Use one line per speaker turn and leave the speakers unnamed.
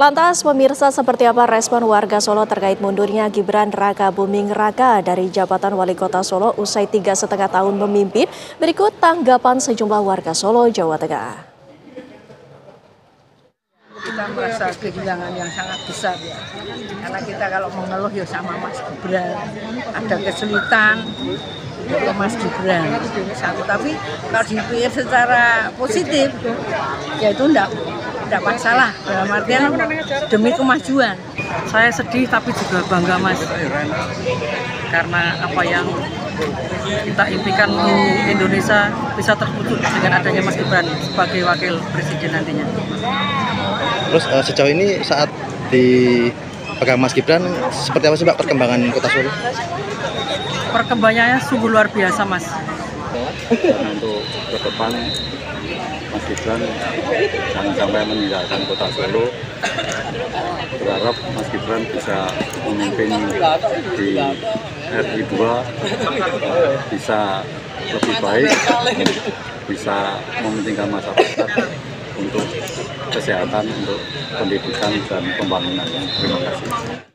Lantas pemirsa seperti apa respon warga Solo terkait mundurnya Gibran Raka Buming Raka dari jabatan wali kota Solo usai tiga setengah tahun memimpin? Berikut tanggapan sejumlah warga Solo, Jawa Tengah.
kita merasa kehilangan yang sangat besar ya karena kita kalau mengeluh ya sama Mas Gibran ada kesulitan ya Mas Gibran satu tapi kalau dipikir secara positif ya itu enggak enggak masalah dalam artian demi kemajuan
saya sedih tapi juga bangga mas karena apa yang kita impikan untuk Indonesia bisa terwujud dengan adanya Mas Gibran sebagai wakil presiden nantinya.
Terus uh, sejauh ini saat di pegang Mas Gibran seperti apa sih Mbak perkembangan Kota Solo?
Perkembangannya sungguh luar biasa Mas.
Untuk ke depan Mas Gibran jangan sampai meninggalkan Kota Solo. Berharap Mas Gibran bisa memimpin di RI 2 bisa lebih baik, bisa mementingkan masyarakat untuk kesehatan, untuk pendidikan dan pembangunan. Terima kasih.